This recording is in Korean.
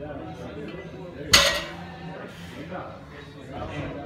감사합니다.